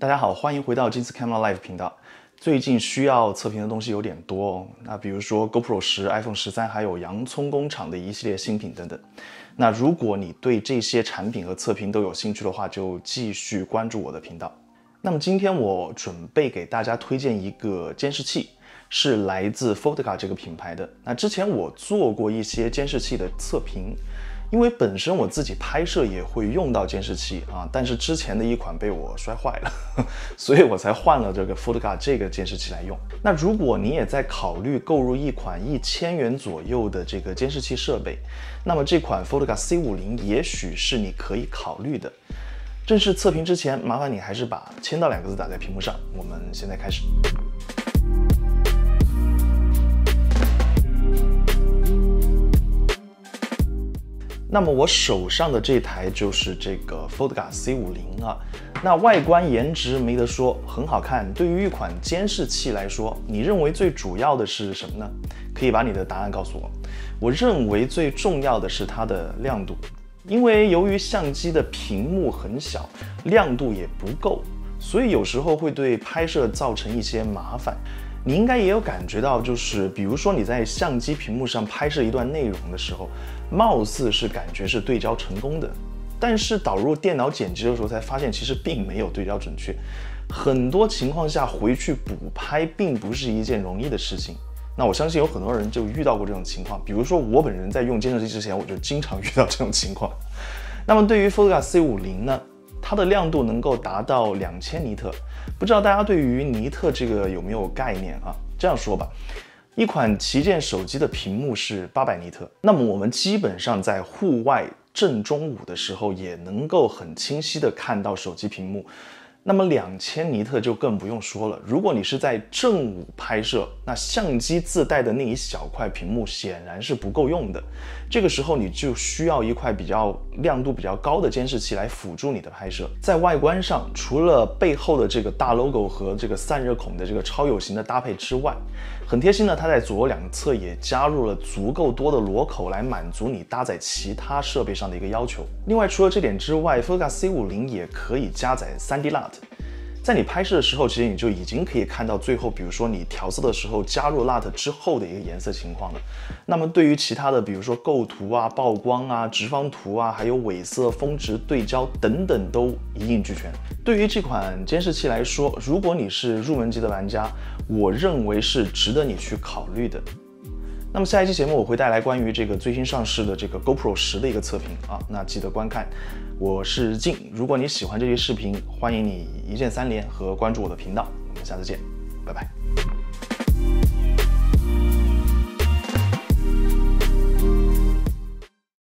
大家好，欢迎回到金丝 Camera Live 频道。最近需要测评的东西有点多哦，那比如说 GoPro 十、iPhone 十三，还有洋葱工厂的一系列新品等等。那如果你对这些产品和测评都有兴趣的话，就继续关注我的频道。那么今天我准备给大家推荐一个监视器，是来自 f o t o c a 这个品牌的。那之前我做过一些监视器的测评。因为本身我自己拍摄也会用到监视器啊，但是之前的一款被我摔坏了，所以我才换了这个 fotga 这个监视器来用。那如果你也在考虑购入一款一千元左右的这个监视器设备，那么这款 fotga C50 也许是你可以考虑的。正式测评之前，麻烦你还是把“签到”两个字打在屏幕上。我们现在开始。那么我手上的这台就是这个 f o t o g a C50 啊，那外观颜值没得说，很好看。对于一款监视器来说，你认为最主要的是什么呢？可以把你的答案告诉我。我认为最重要的是它的亮度，因为由于相机的屏幕很小，亮度也不够，所以有时候会对拍摄造成一些麻烦。你应该也有感觉到，就是比如说你在相机屏幕上拍摄一段内容的时候，貌似是感觉是对焦成功的，但是导入电脑剪辑的时候才发现，其实并没有对焦准确。很多情况下回去补拍并不是一件容易的事情。那我相信有很多人就遇到过这种情况，比如说我本人在用监视器之前，我就经常遇到这种情况。那么对于 f o t o a C50 呢？它的亮度能够达到两千尼特，不知道大家对于尼特这个有没有概念啊？这样说吧，一款旗舰手机的屏幕是八百尼特，那么我们基本上在户外正中午的时候也能够很清晰的看到手机屏幕。那么两千尼特就更不用说了。如果你是在正午拍摄，那相机自带的那一小块屏幕显然是不够用的。这个时候你就需要一块比较亮度比较高的监视器来辅助你的拍摄。在外观上，除了背后的这个大 logo 和这个散热孔的这个超有型的搭配之外，很贴心的，它在左右两侧也加入了足够多的螺口来满足你搭载其他设备上的一个要求。另外，除了这点之外 f o c a C50 也可以加载 3D LUT。在你拍摄的时候，其实你就已经可以看到最后，比如说你调色的时候加入 LUT 之后的一个颜色情况了。那么对于其他的，比如说构图啊、曝光啊、直方图啊，还有伪色、峰值、对焦等等，都一应俱全。对于这款监视器来说，如果你是入门级的玩家，我认为是值得你去考虑的。那么下一期节目我会带来关于这个最新上市的这个 GoPro 十的一个测评啊，那记得观看。我是静，如果你喜欢这期视频，欢迎你一键三连和关注我的频道。我们下次见，拜拜。